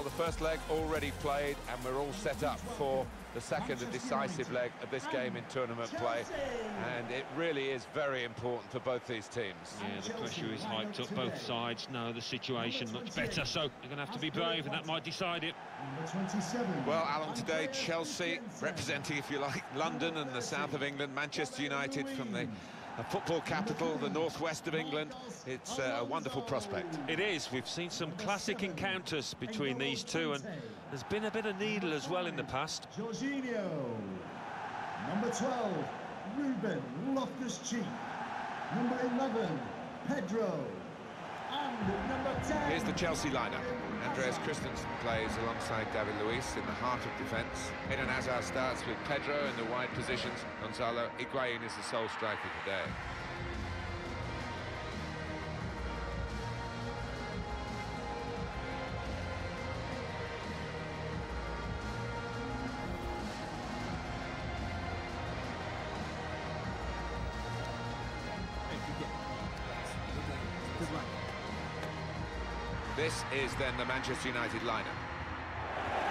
Well, the first leg already played, and we're all set up for the second and decisive leg of this game in tournament play. And it really is very important for both these teams. Yeah, the pressure is hyped up both sides. Know the situation much better, so you're going to have to be brave, and that might decide it. Well, Alan, today Chelsea representing, if you like, London and the south of England, Manchester United from the a football capital, the northwest of England. It's uh, a wonderful prospect. It is. We've seen some classic encounters between these two, and there's been a bit of needle as well in the past. Jorginho. Number 12, Ruben Loftus-Cheek. Number 11, Pedro. And number 10... Here's the Chelsea lineup. Andreas Christensen plays alongside David Luiz in the heart of defence. Eden Hazard starts with Pedro in the wide positions. Gonzalo Higuain is the sole striker today. Is then the Manchester United lineup.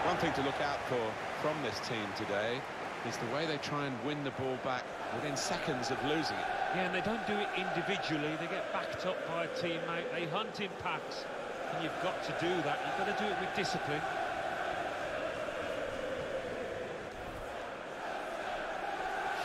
One thing to look out for from this team today is the way they try and win the ball back within seconds of losing it. Yeah, and they don't do it individually. They get backed up by a teammate. They hunt in packs, and you've got to do that. You've got to do it with discipline.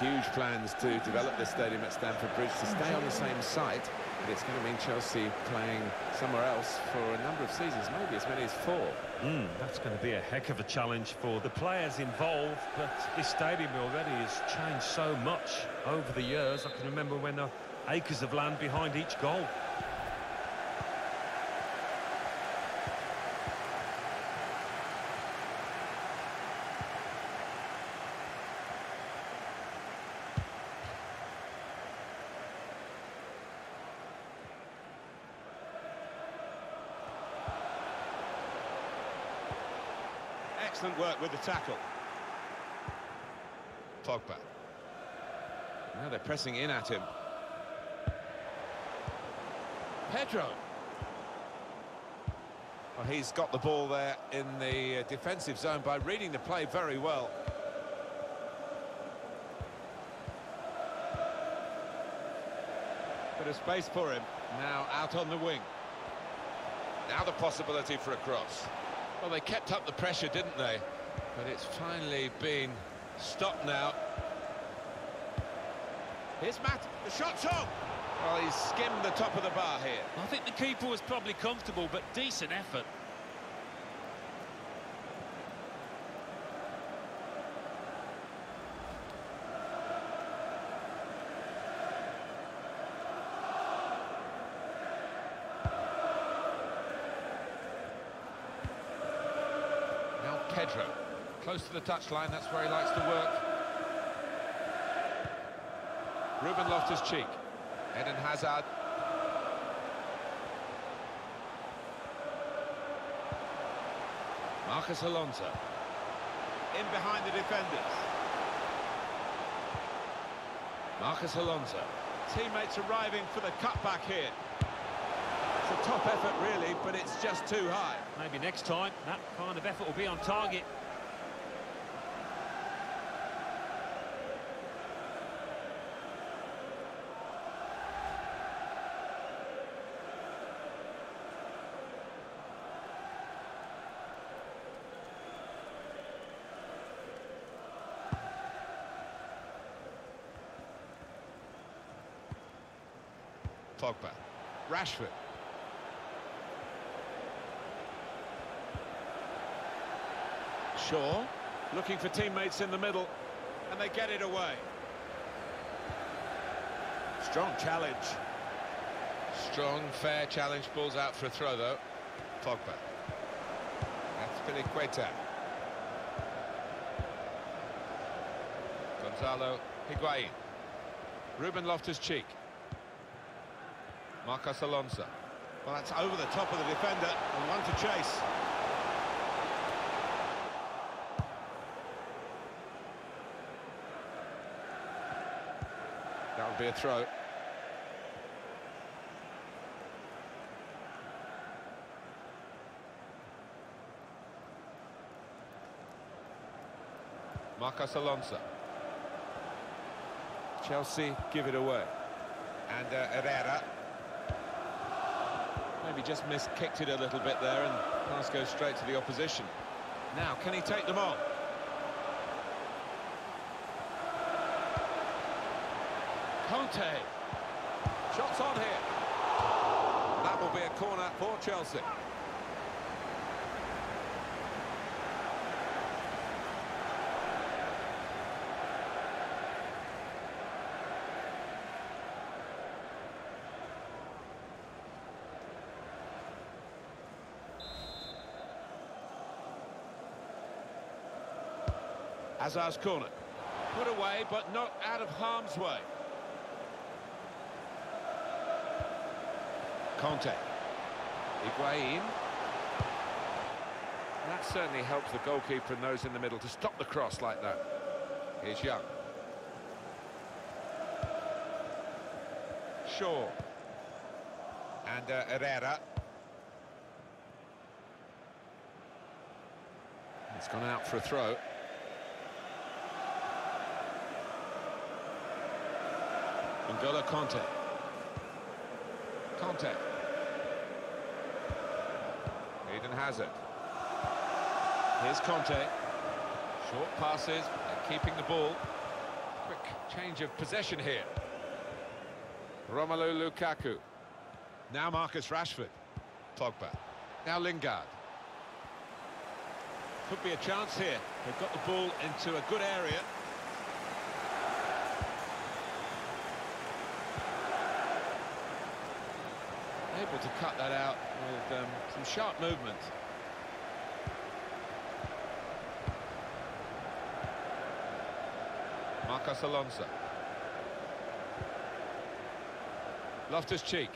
Huge plans to develop this stadium at Stamford Bridge to stay on the same site but it's going to mean Chelsea playing somewhere else for a number of seasons, maybe as many as four. Mm, that's going to be a heck of a challenge for the players involved, but this stadium already has changed so much over the years. I can remember when were acres of land behind each goal. Excellent work with the tackle. Pogba. Now they're pressing in at him. Pedro. Well, he's got the ball there in the uh, defensive zone by reading the play very well. Bit of space for him. Now out on the wing. Now the possibility for a cross. Well, they kept up the pressure, didn't they? But it's finally been stopped now. Here's Matt. The shot's on. Well, he's skimmed the top of the bar here. I think the keeper was probably comfortable, but decent effort. Pedro. Close to the touchline, that's where he likes to work. Ruben Loftus-Cheek. Eden Hazard. Marcos Alonso. In behind the defenders. Marcos Alonso. Teammates arriving for the cutback here. It's a top effort, really, but it's just too high. Maybe next time, that kind of effort will be on target. Pogba. Rashford. Shaw looking for teammates in the middle, and they get it away. Strong challenge. Strong, fair challenge. Balls out for a throw, though. Pogba. That's Azpilicueta. Gonzalo Higuain. Ruben Loftus-Cheek. Marcos Alonso. Well, that's over the top of the defender and one to chase. That would be a throw. Marcos Alonso. Chelsea give it away. And uh, Herrera Maybe just miskicked it a little bit there and pass goes straight to the opposition. Now, can he take them on? Kanté. Shots on here. That will be a corner for Chelsea. Hazard's corner. Put away, but not out of harm's way. Kanté. Higuain. That certainly helps the goalkeeper and those in the middle to stop the cross like that. Here's Young. Shaw. And uh, Herrera. It's gone out for a throw. N'Golo Kanté. Kanté. Eden Hazard. Here's Kanté. Short passes, keeping the ball. Quick change of possession here. Romelu Lukaku. Now Marcus Rashford. Pogba. Now Lingard. Could be a chance here. They've got the ball into a good area. Able to cut that out with um, some sharp movement. Marcos Alonso. Loftus-Cheek.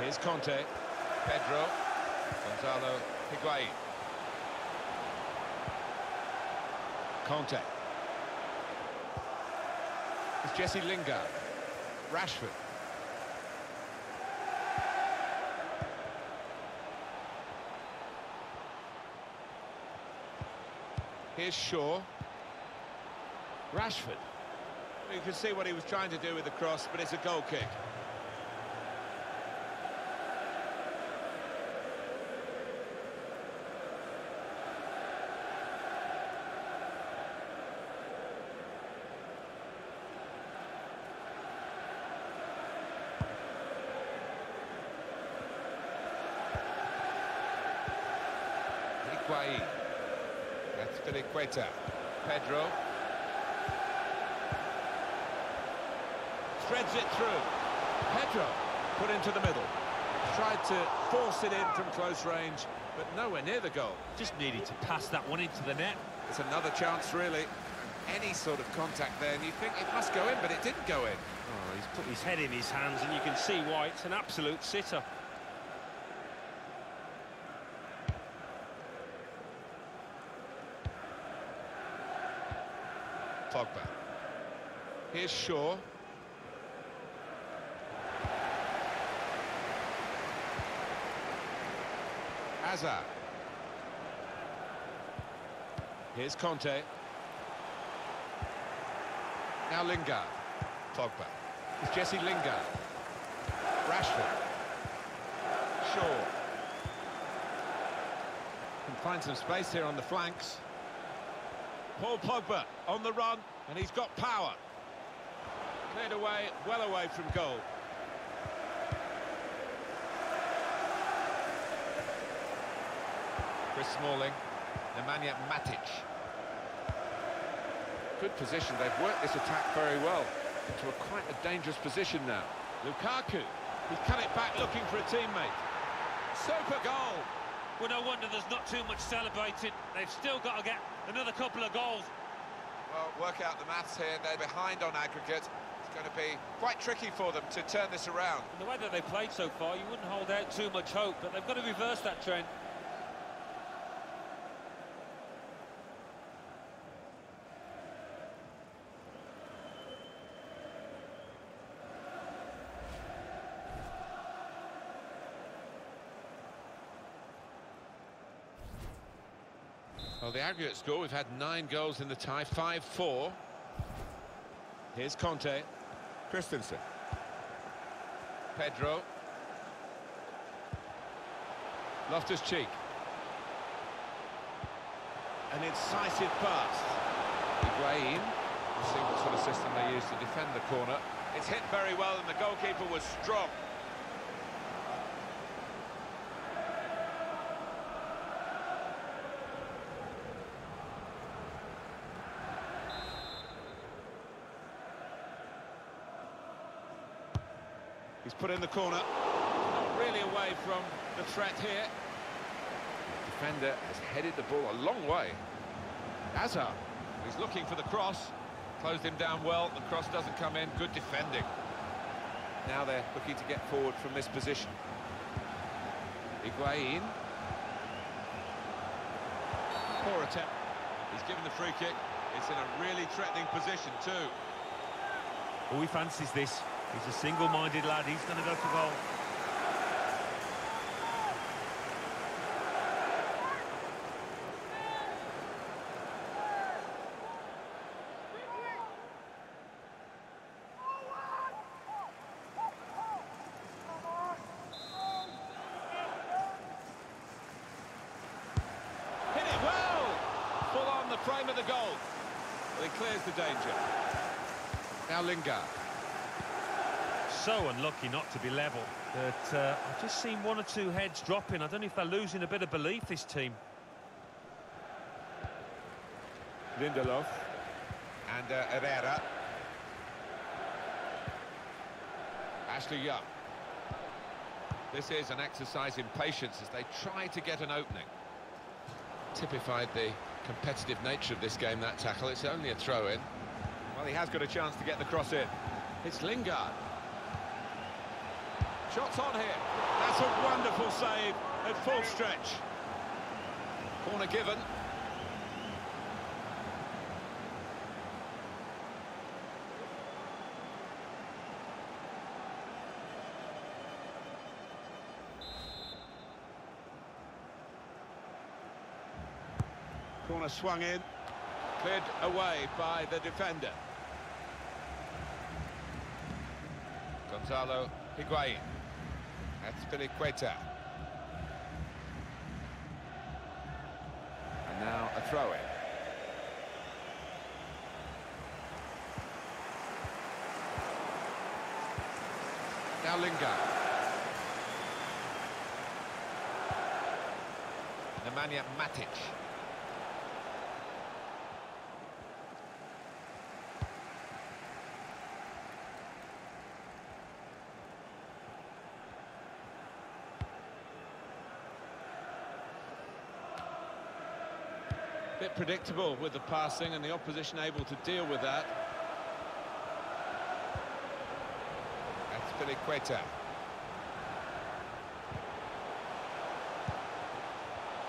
Here's Kanté. Pedro. Gonzalo Higuain. Kanté. It's Jesse Lingard. Rashford. Here's Shaw. Rashford. You can see what he was trying to do with the cross, but it's a goal kick. Higuain. Azpilicueta. Pedro. Threads it through. Pedro put into the middle. Tried to force it in from close range, but nowhere near the goal. Just needed to pass that one into the net. It's another chance, really. Any sort of contact there, and you think it must go in, but it didn't go in. Oh, he's put his head in his hands, and you can see why it's an absolute sitter. Pogba. Here's Shaw. Hazard. Here's Kanté. Now Lingard. Pogba. It's Jesse Lingard. Rashford. Shaw. Can find some space here on the flanks. Paul Pogba on the run, and he's got power. Cleared away, well away from goal. Chris Smalling. Nemanja Matic. Good position. They've worked this attack very well into a quite a dangerous position now. Lukaku, he's cut it back looking for a teammate. Super goal! Well, no wonder there's not too much celebrating. They've still got to get another couple of goals. Well, work out the maths here. They're behind on aggregate. Going to be quite tricky for them to turn this around. And the way that they played so far, you wouldn't hold out too much hope, but they've got to reverse that trend. Well, the aggregate score, we've had nine goals in the tie, 5-4. Here's Kanté. Christensen. Pedro. Loftus-Cheek. An incisive pass. Higuain. We'll see what sort of system they use to defend the corner. It's hit very well and the goalkeeper was strong. He's put in the corner. Not really away from the threat here. The Defender has headed the ball a long way. Hazard. He's looking for the cross. Closed him down well. The cross doesn't come in. Good defending. Now they're looking to get forward from this position. Higuain. Poor attempt. He's given the free kick. It's in a really threatening position too. Oh, he fancies this. He's a single-minded lad. He's going to go for goal. Hit it well! Full on the frame of the goal. Well, he clears the danger. Now Lingard. So unlucky not to be level. But uh, I've just seen one or two heads dropping. I don't know if they're losing a bit of belief, this team. Lindelof. And uh, Herrera. Ashley Young. This is an exercise in patience as they try to get an opening. Typified the competitive nature of this game, that tackle. It's only a throw-in. Well, he has got a chance to get the cross in. It's Lingard. Shots on here. That's a wonderful save at full stretch. Corner given. Corner swung in, cleared away by the defender. Gonzalo Higuain. That's Azpilicueta. And now a throw-in. Now Lingard. Nemanja Matic. Bit predictable with the passing and the opposition able to deal with that. That's Azpilicueta.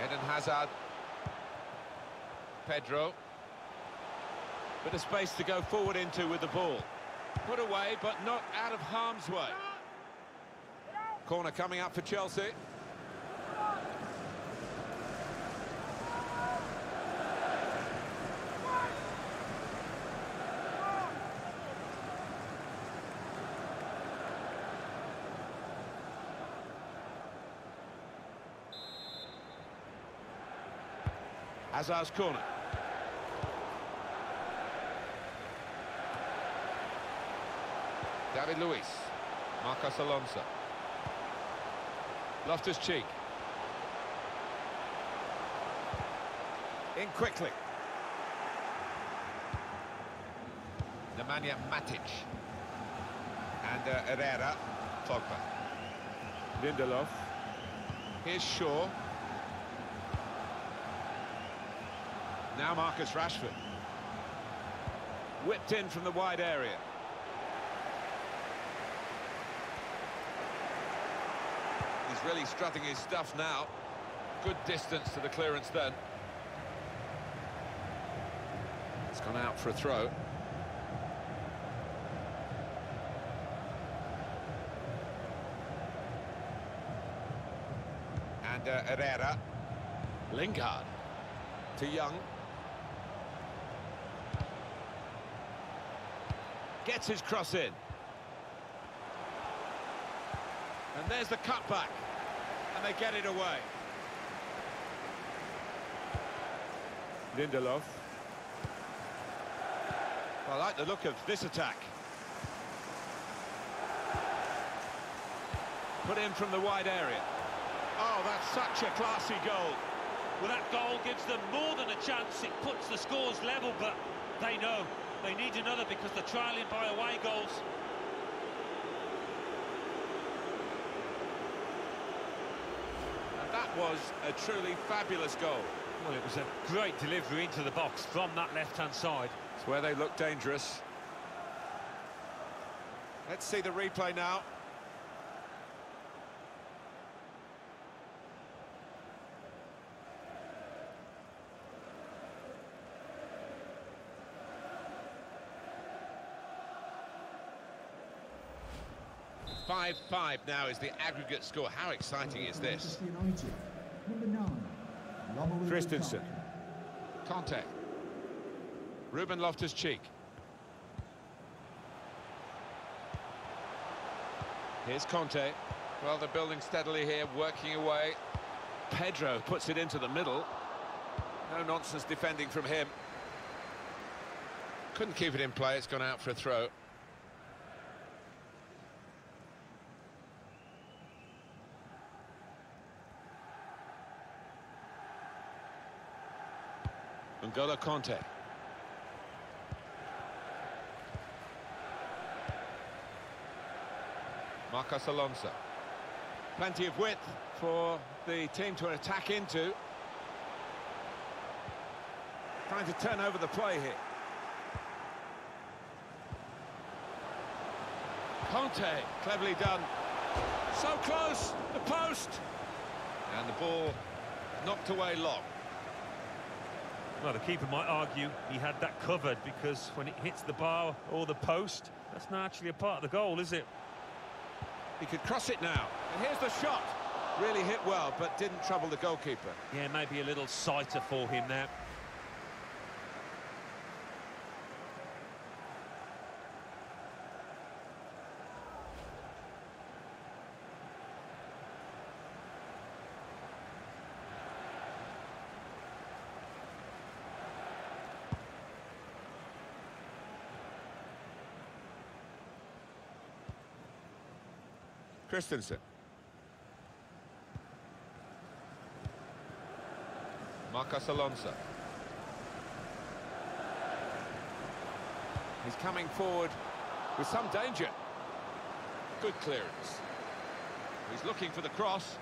Eden Hazard. Pedro. Bit of space to go forward into with the ball. Put away, but not out of harm's way. Corner coming up for Chelsea. Hazard's corner. David Luiz. Marcos Alonso. Loftus-Cheek. In quickly. Nemanja Matic. And uh, Herrera. Pogba. Lindelof. Here's Shaw. Now Marcus Rashford. Whipped in from the wide area. He's really strutting his stuff now. Good distance to the clearance then. It's gone out for a throw. And uh, Herrera. Lingard. to Young. Gets his cross in. And there's the cutback. And they get it away. Lindelof. I like the look of this attack. Put in from the wide area. Oh, that's such a classy goal. Well, that goal gives them more than a chance. It puts the scores level, but they know they need another because they're trailing by away goals. And that was a truly fabulous goal. Well, it was a great delivery into the box from that left-hand side. It's where they look dangerous. Let's see the replay now. Five-five now is the aggregate score. How exciting is this? Manchester United. Number nine, Romelu Christensen. Lukaku. Kanté. Ruben Loftus-Cheek. Here's Kanté. Well, they're building steadily here, working away. Pedro puts it into the middle. No nonsense defending from him. Couldn't keep it in play, it's gone out for a throw. N'Golo Kanté. Marcos Alonso. Plenty of width for the team to attack into. Trying to turn over the play here. Kanté, cleverly done. So close, the post. And the ball knocked away long. Well, the keeper might argue he had that covered because when it hits the bar or the post, that's not actually a part of the goal, is it? He could cross it now. And here's the shot. Really hit well, but didn't trouble the goalkeeper. Yeah, maybe a little sighter for him there. Christensen. Marcos Alonso. He's coming forward with some danger. Good clearance. He's looking for the cross.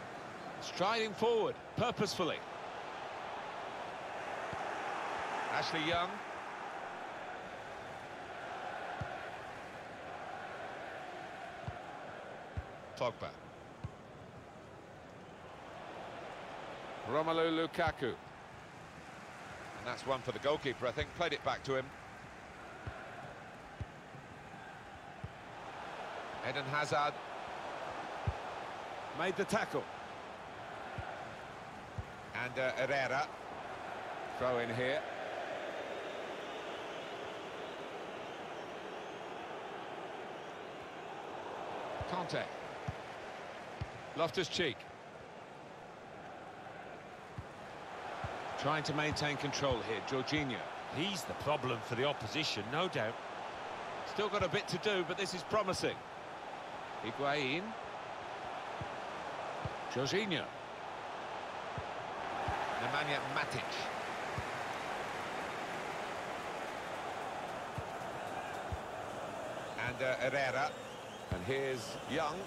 Striding forward, purposefully. Ashley Young. Pogba. Romelu Lukaku. And that's one for the goalkeeper, I think. Played it back to him. Eden Hazard. Made the tackle. And uh, Herrera. Throw in here. Kanté. Loftus-Cheek. Trying to maintain control here, Jorginho. He's the problem for the opposition, no doubt. Still got a bit to do, but this is promising. Higuain. Jorginho. Nemanja Matic. And uh, Herrera. And here's Young.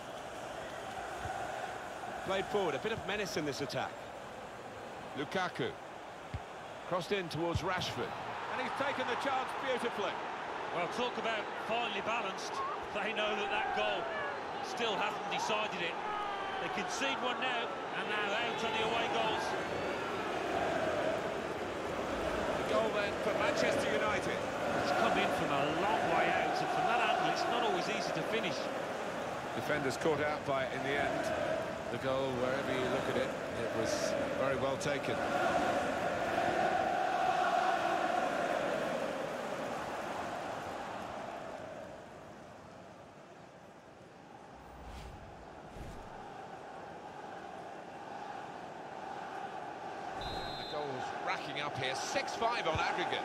Played forward, a bit of menace in this attack. Lukaku. Crossed in towards Rashford. And he's taken the chance beautifully. Well, talk about finely balanced. They know that that goal still hasn't decided it. They concede one now, and now out on the away goals. The goal then for Manchester United. It's come in from a long way out, and from that angle, it's not always easy to finish. Defenders caught out by it in the end the goal, wherever you look at it, it was very well taken. racking up here. 6-5 on aggregate.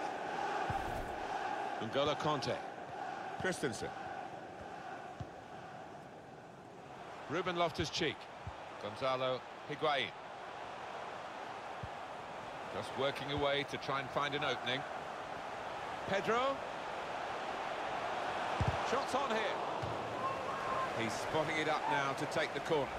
N'Golo Kanté. Christensen. Ruben Loftus-Cheek. Gonzalo Higuain. Just working away to try and find an opening. Pedro. Shots on here. He's spotting it up now to take the corner.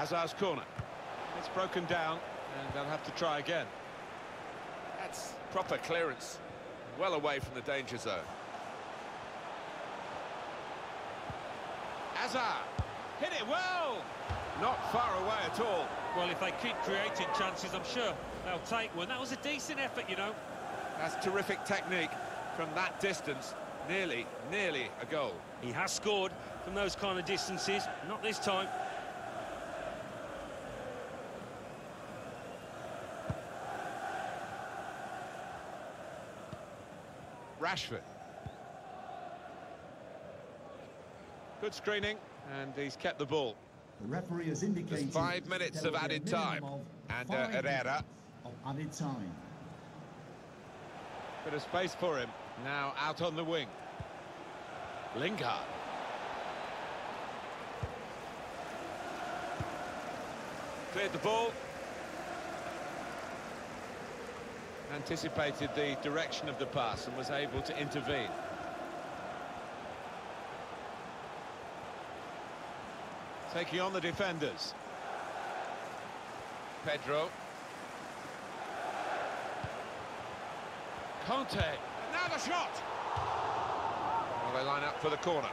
Hazard's corner. It's broken down, and they'll have to try again. That's proper clearance. Well away from the danger zone. Hazard. Hit it well. Not far away at all. Well, if they keep creating chances, I'm sure they'll take one. That was a decent effort, you know. That's terrific technique from that distance. Nearly, nearly a goal. He has scored from those kind of distances. Not this time. Rashford. Good screening, and he's kept the ball. The referee has indicated... There's five minutes of added time. And uh, Herrera. Of added time. Bit of space for him. Now out on the wing. Lingard. Cleared the ball. Anticipated the direction of the pass and was able to intervene. Taking on the defenders. Pedro. Kanté. Now the shot. Well, they line up for the corner.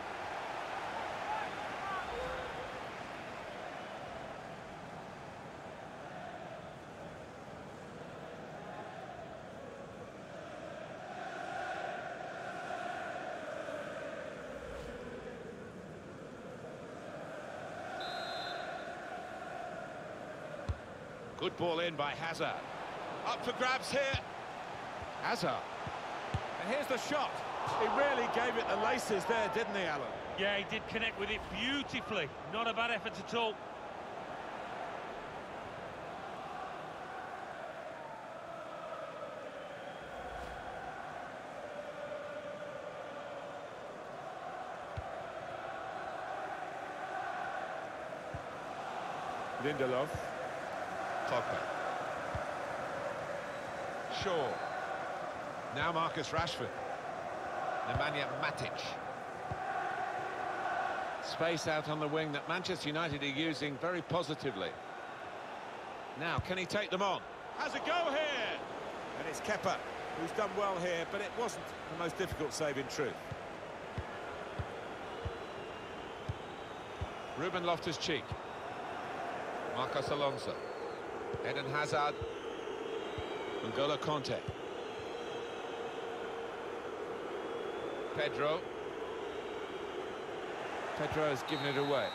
Good ball in by Hazard. Up for grabs here. Hazard. And here's the shot. He really gave it the laces there, didn't he, Alan? Yeah, he did connect with it beautifully. Not a bad effort at all. Lindelof. Pogba. Shaw. Now Marcus Rashford. Nemanja Matic. Space out on the wing that Manchester United are using very positively. Now, can he take them on? Has a go here! And it's Kepa, who's done well here, but it wasn't the most difficult save in truth. Ruben Loftus-Cheek. Marcos Alonso. Eden Hazard. N'Golo Kanté. Pedro. Pedro has given it away.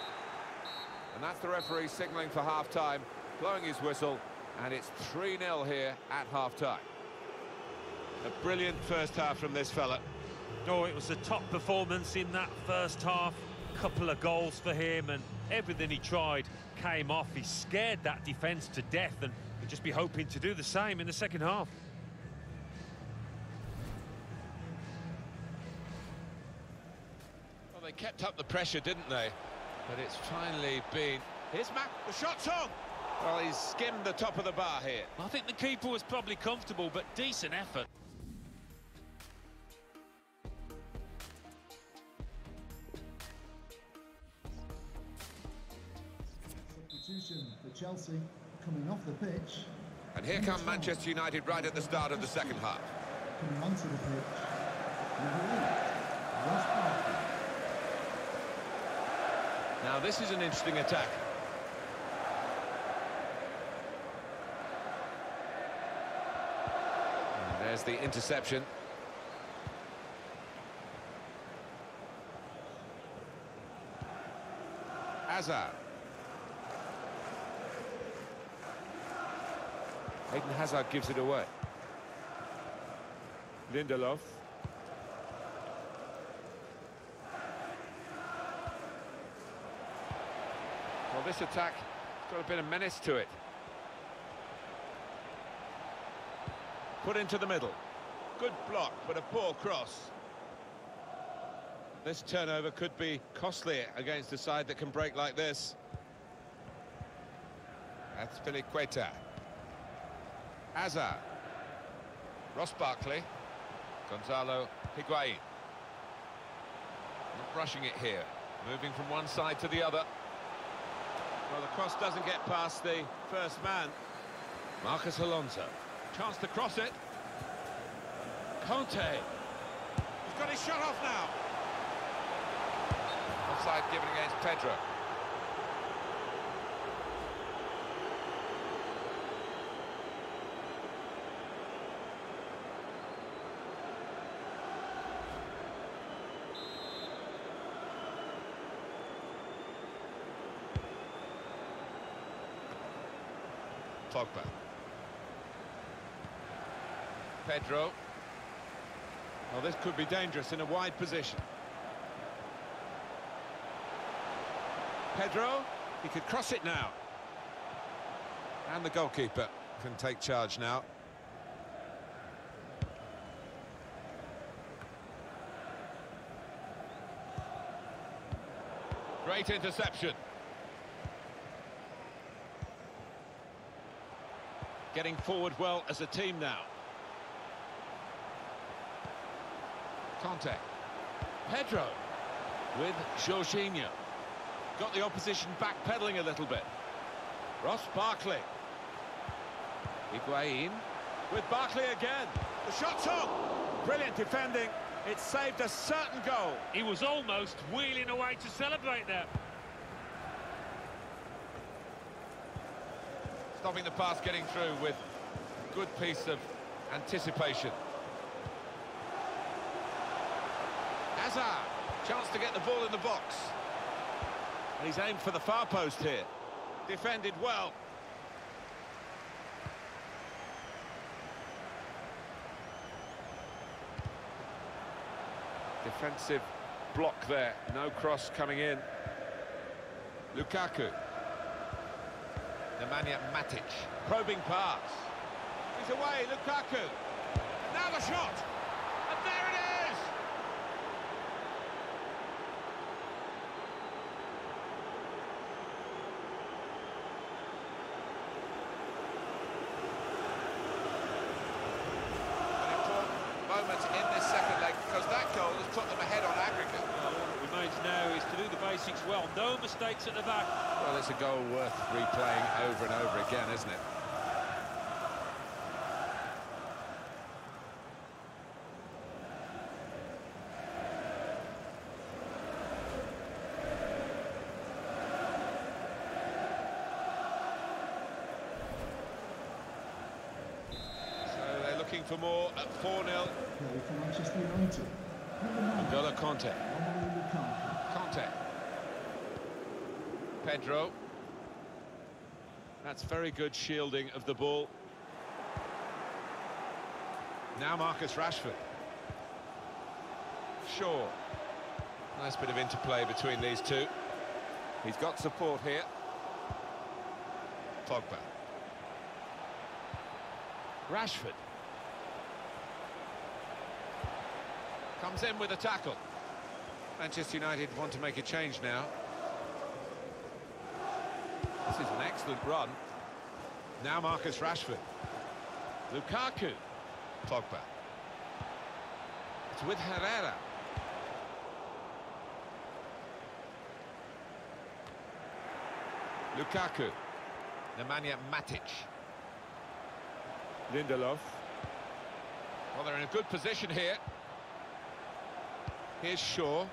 And that's the referee signalling for half-time, blowing his whistle, and it's 3-0 here at half-time. A brilliant first half from this fella. Oh, it was a top performance in that first half. A Couple of goals for him, and everything he tried came off. He scared that defence to death, and we'll just be hoping to do the same in the second half. Well, they kept up the pressure, didn't they? But it's finally been... Here's Mac, the shot's on! Well, he's skimmed the top of the bar here. I think the keeper was probably comfortable, but decent effort. Chelsea coming off the pitch. And here come Manchester United right at the start of the second half. Coming onto the pitch. Number eight, Ross Barkley. Now, this is an interesting attack. And there's the interception. Hazard. Eden Hazard gives it away. Lindelof. Well, this attack got a bit of menace to it. Put into the middle. Good block, but a poor cross. This turnover could be costly against a side that can break like this. That's Azpilicueta. Hazard. Ross Barkley. Gonzalo Higuain. Not rushing it here. Moving from one side to the other. Well, the cross doesn't get past the first man. Marcos Alonso. Chance to cross it. Kanté. He's got his shot off now. Offside given against Pedro. Pogba. Pedro. Well, this could be dangerous in a wide position. Pedro, he could cross it now. And the goalkeeper can take charge now. Great interception. Getting forward well as a team now. Kanté. Pedro with Jorginho. Got the opposition backpedaling a little bit. Ross Barkley. Higuain with Barkley again. The shot's on. Brilliant defending. It saved a certain goal. He was almost wheeling away to celebrate there. Stopping the pass getting through with good piece of anticipation. Hazard, chance to get the ball in the box. And he's aimed for the far post here. Defended well. Defensive block there, no cross coming in. Lukaku. Nemanja Matic. Probing pass. He's away, Lukaku. Now the shot. And there it is! An important moment in this second leg because that goal has put them ahead on aggregate. Well, all that remains now is to do the basics well. No mistakes at the back. Well, it's a goal worth replaying over and over again, isn't it? So they're looking for more at 4-0. Play for Manchester United. Number nine, N'Golo Kanté. Kanté. Pedro. That's very good shielding of the ball. Now Marcus Rashford. Shaw. Nice bit of interplay between these two. He's got support here. Pogba. Rashford. Comes in with a tackle. Manchester United want to make a change now. This is an excellent run. Now Marcus Rashford. Lukaku. Pogba. It's with Herrera. Lukaku. Nemanja Matic. Lindelof. Well, they're in a good position here. Here's Shaw.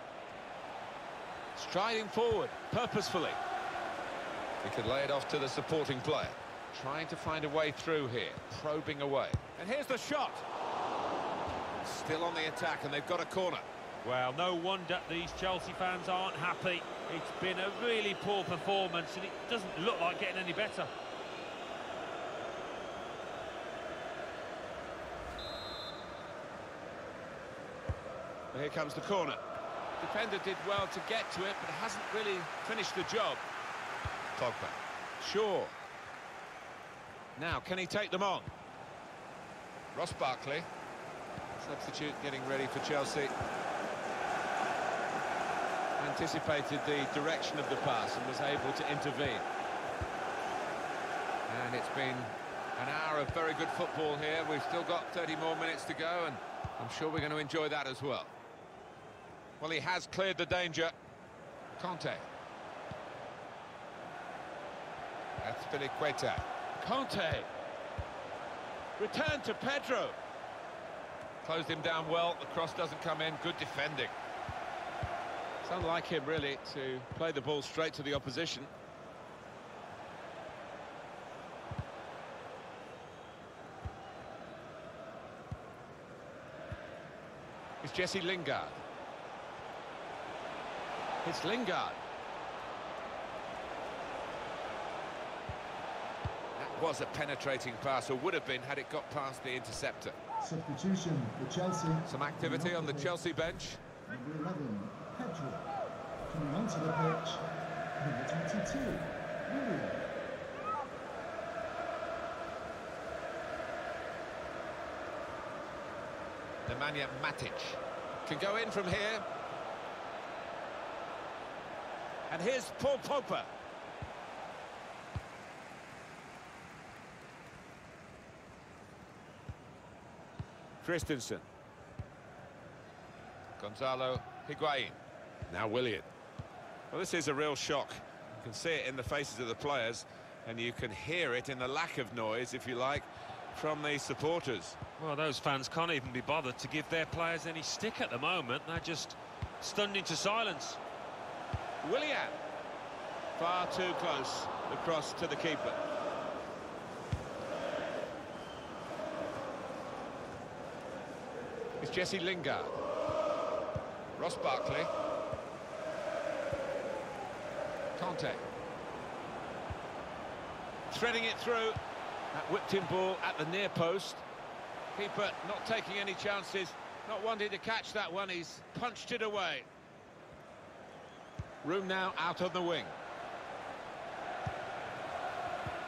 Striding forward, purposefully. He could lay it off to the supporting player. Trying to find a way through here, probing away. And here's the shot. Still on the attack, and they've got a corner. Well, no wonder these Chelsea fans aren't happy. It's been a really poor performance and it doesn't look like getting any better. Here comes the corner. Defender did well to get to it, but hasn't really finished the job. Pogba. Sure. Now, can he take them on? Ross Barkley. Substitute getting ready for Chelsea. Anticipated the direction of the pass and was able to intervene. And it's been an hour of very good football here. We've still got 30 more minutes to go, and I'm sure we're going to enjoy that as well. Well, he has cleared the danger. Kanté. That's Azpilicueta. Kanté. Return to Pedro. Closed him down well. The cross doesn't come in. Good defending. It's unlike him, really, to play the ball straight to the opposition. It's Jesse Lingard. It's Lingard. That was a penetrating pass, or would have been had it got past the interceptor. Substitution for Chelsea. Some activity on the Chelsea bench. Number 11, Pedro. Coming onto the pitch, number 22, Willian. Nemanja Matic can go in from here. And here's Paul Pogba. Christensen. Gonzalo Higuain. Now Willian. Well, this is a real shock. You can see it in the faces of the players, and you can hear it in the lack of noise, if you like, from the supporters. Well, those fans can't even be bothered to give their players any stick at the moment. They're just stunned into silence. Willian. Far too close. The cross to the keeper. It's Jesse Lingard. Ross Barkley. Kanté. Threading it through. That whipped in ball at the near post. Keeper not taking any chances. Not wanting to catch that one. He's punched it away. Room now out on the wing.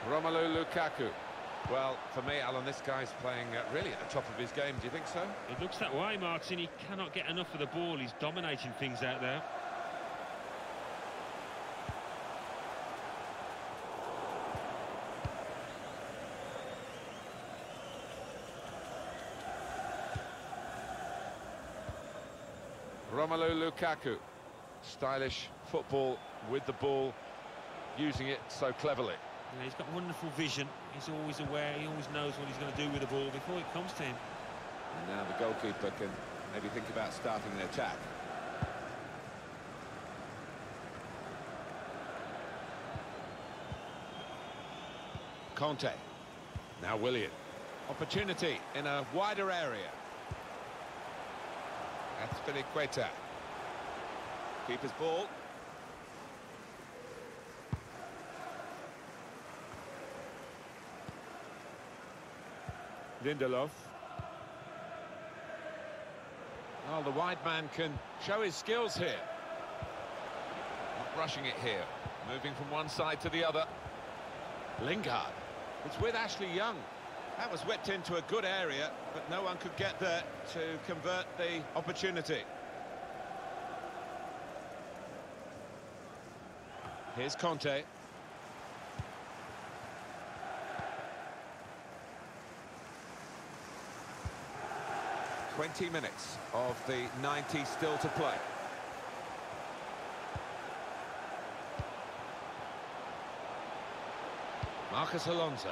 Romelu Lukaku. Well, for me, Alan, this guy's playing uh, really at the top of his game. Do you think so? It looks that way, Martin. He cannot get enough of the ball. He's dominating things out there. Romelu Lukaku. Stylish football with the ball, using it so cleverly. Yeah, he's got wonderful vision. He's always aware. He always knows what he's going to do with the ball before it comes to him. And now the goalkeeper can maybe think about starting an attack. Kanté. Now Willian. Opportunity in a wider area. That's Azpilicueta. Keeper's ball. Lindelof. Well, the wide man can show his skills here. Not rushing it here. Moving from one side to the other. Lingard. It's with Ashley Young. That was whipped into a good area, but no one could get there to convert the opportunity. Here's Kanté. Twenty minutes of the 90 still to play. Marcos Alonso.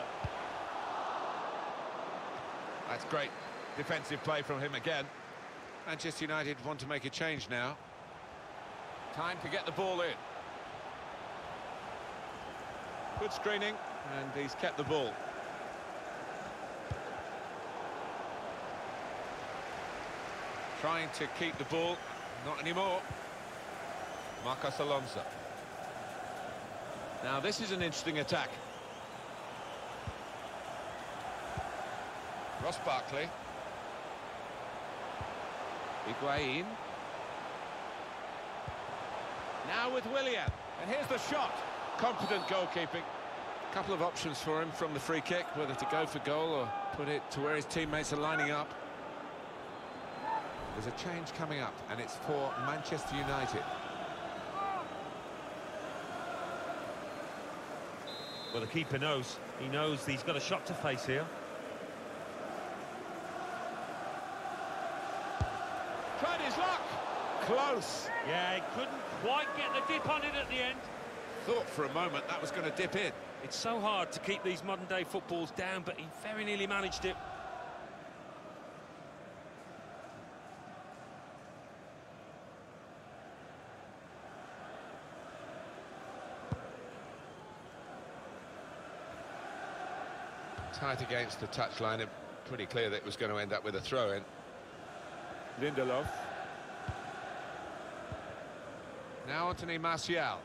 That's great defensive play from him again. Manchester United want to make a change now. Time to get the ball in. Good screening, and he's kept the ball. Trying to keep the ball, not anymore. Marcos Alonso. Now this is an interesting attack. Ross Barkley. Higuain. Now with Willian, And here's the shot. Confident goalkeeping. A couple of options for him from the free kick, whether to go for goal or put it to where his teammates are lining up. There's a change coming up, and it's for Manchester United. Well, the keeper knows. He knows he's got a shot to face here. Tried his luck. Close. Yeah, he couldn't quite get the dip on it at the end. Thought for a moment that was going to dip in. It's so hard to keep these modern-day footballs down, but he very nearly managed it. Tight against the touchline, and pretty clear that it was going to end up with a throw-in. Lindelof. Now Anthony Martial.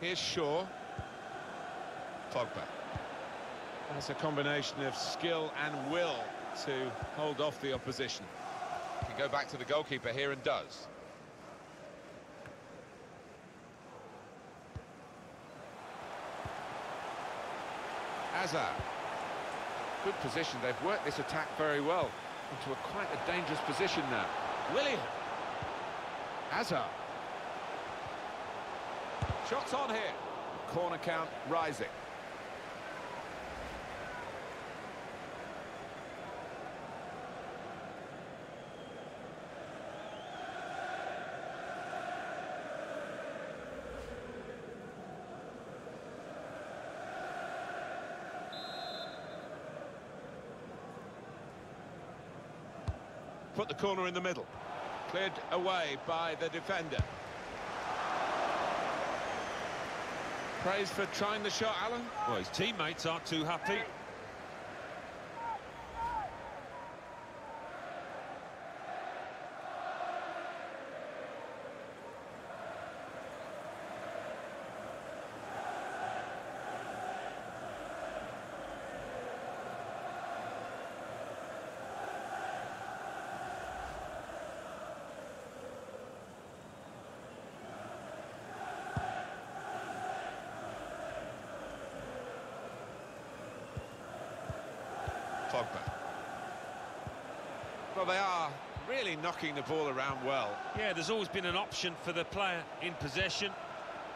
Here's Shaw. Pogba. That's a combination of skill and will to hold off the opposition. Can go back to the goalkeeper here and does. Hazard. Good position. They've worked this attack very well into a quite a dangerous position now. Willian. Hazard. Shots on here. Corner count rising. Put the corner in the middle. Cleared away by the defender. Praise for trying the shot, Alan. Well, his teammates aren't too happy. Pogba. Well, they are really knocking the ball around well. Yeah, there's always been an option for the player in possession,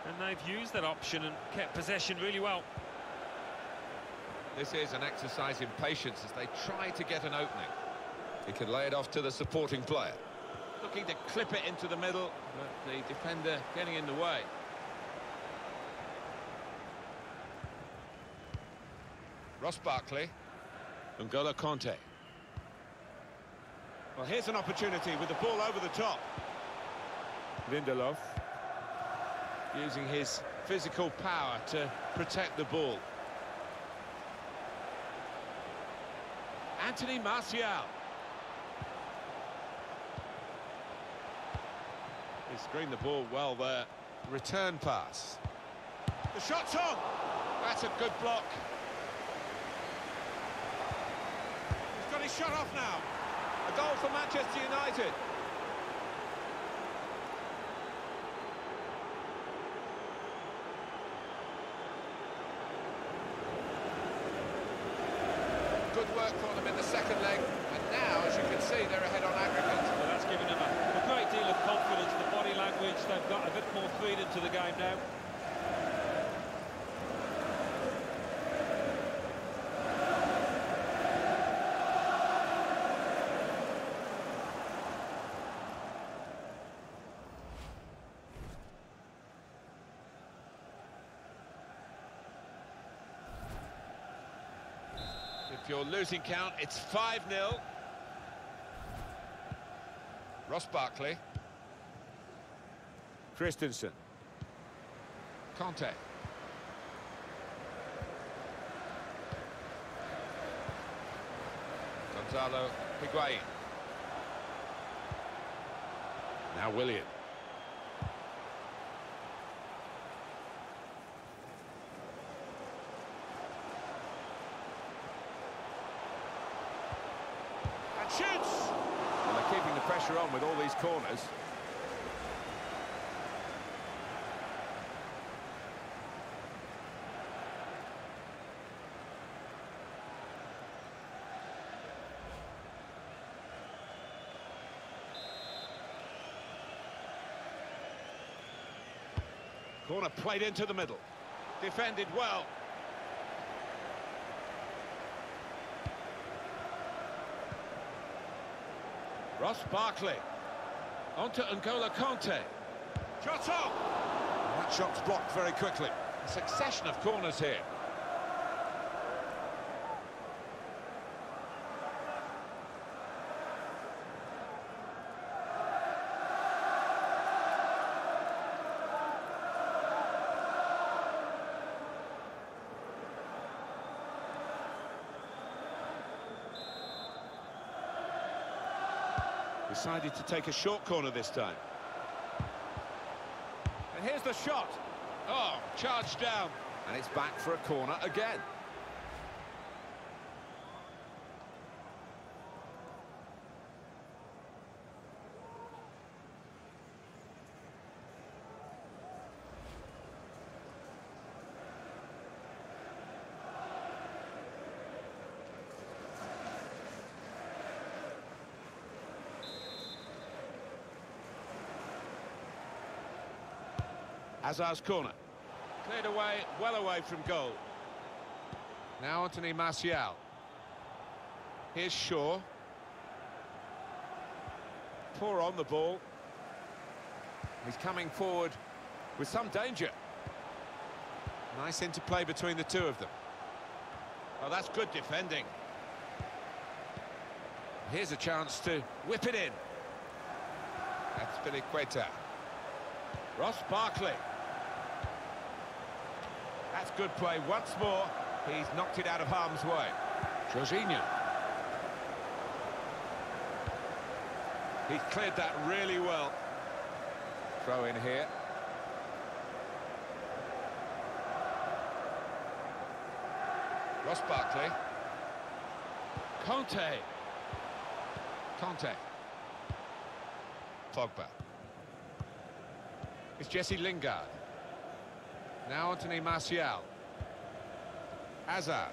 and they've used that option and kept possession really well. This is an exercise in patience as they try to get an opening. He can lay it off to the supporting player. Looking to clip it into the middle, but the defender getting in the way. Ross Barkley. N'Golo Kanté. Well, here's an opportunity with the ball over the top. Lindelof. Using his physical power to protect the ball. Anthony Martial. He screened the ball well there. Return pass. The shot's on. That's a good block. He's got his shot off now. A goal for Manchester United. Good work for them in the second leg, and now, as you can see, they're ahead on aggregate. Well, that's given them a, a great deal of confidence, the body language, they've got a bit more freedom to the game now. If you're losing count, it's 5-0. Ross Barkley. Christensen. Kanté. Gonzalo Higuain. Now Willian. pressure on with all these corners. Corner played into the middle. Defended well. Ross Barkley. Onto N'Golo Kanté. Shot on! That shot's blocked very quickly. A succession of corners here. Decided to take a short corner this time. And here's the shot. Oh, charged down. And it's back for a corner again. Hazard's corner. Cleared away, well away from goal. Now Anthony Martial. Here's Shaw. Poor on the ball. He's coming forward with some danger. Nice interplay between the two of them. Oh, that's good defending. Here's a chance to whip it in. That's Queta. Ross Barkley. That's good play once more. He's knocked it out of harm's way. Jorginho. He's cleared that really well. Throw in here. Ross Barkley. Kanté. Kanté. Pogba. It's Jesse Lingard. Now Anthony Martial. Hazard.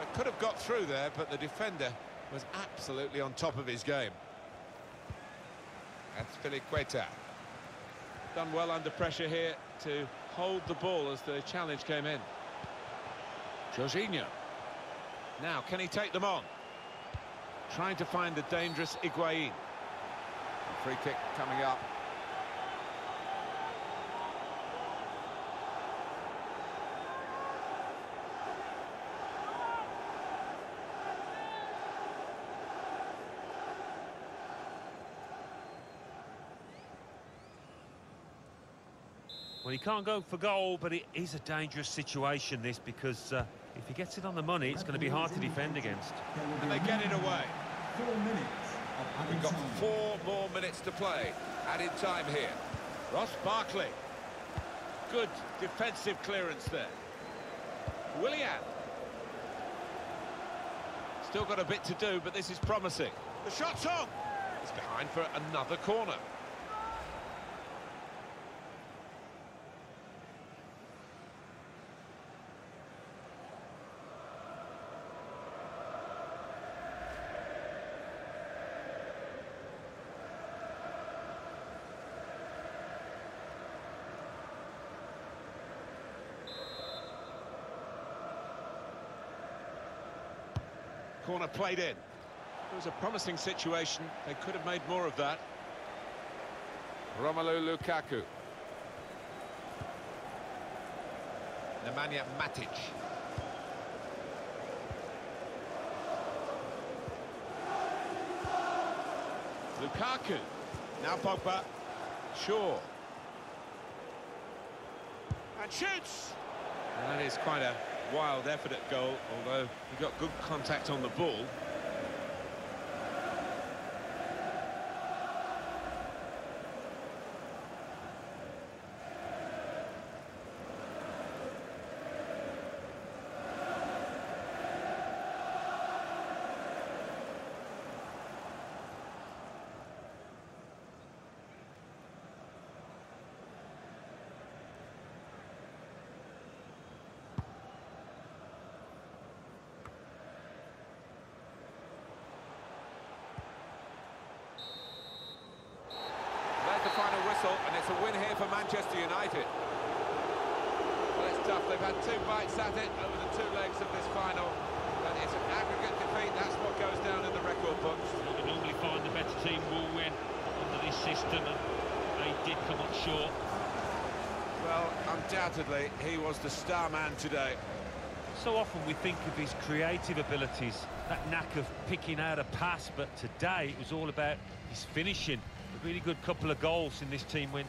They could have got through there, but the defender was absolutely on top of his game. That's Queta. Done well under pressure here to hold the ball as the challenge came in. Jorginho. Now, can he take them on? Trying to find the dangerous Higuain. Free kick coming up. Well, he can't go for goal, but it is a dangerous situation, this, because uh, if he gets it on the money, it's going to be hard to defend against. And they get it away. Four minutes We've got four more minutes to play. Added time here. Ross Barkley. Good defensive clearance there. Willian. Still got a bit to do, but this is promising. The shot's on. It's behind for another corner. Corner played in. It was a promising situation. They could have made more of that. Romelu Lukaku. Nemanja Matic. Lukaku. Now Pogba. Shaw. And shoots! And that is quite a wild effort at goal, although he got good contact on the ball. Final whistle, and it's a win here for Manchester United. Well, it's tough. They've had two bites at it over the two legs of this final. But it's an aggregate defeat. That's what goes down in the record books. You normally find the better team will win under this system, and they did come up short. Well, undoubtedly, he was the star man today. So often we think of his creative abilities, that knack of picking out a pass, but today it was all about his finishing. Really good couple of goals in this team win.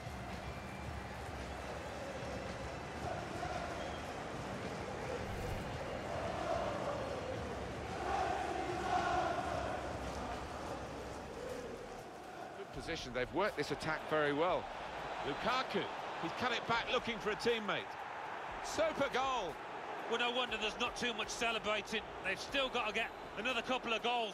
Good position. They've worked this attack very well. Lukaku, he's cut it back looking for a teammate. Super goal. Well, no wonder there's not too much celebrating. They've still got to get another couple of goals.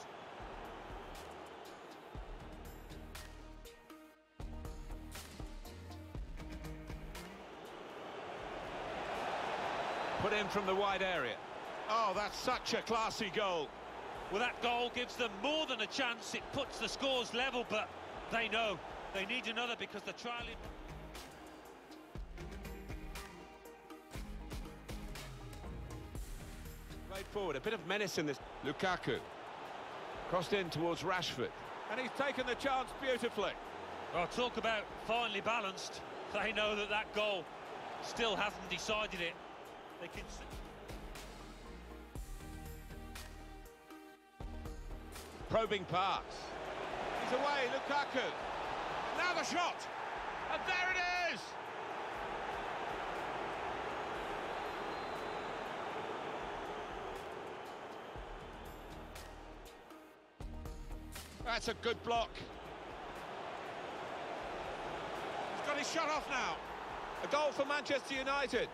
Put in from the wide area. Oh, that's such a classy goal. Well, that goal gives them more than a chance. It puts the scores level, but they know they need another because they're trailing. Played forward, a bit of menace in this. Lukaku. Crossed in towards Rashford. And he's taken the chance beautifully. Well, talk about finely balanced. They know that that goal still hasn't decided it. They can. Probing pass. He's away, Lukaku. Now the shot. And there it is! That's a good block. He's got his shot off now. A goal for Manchester United.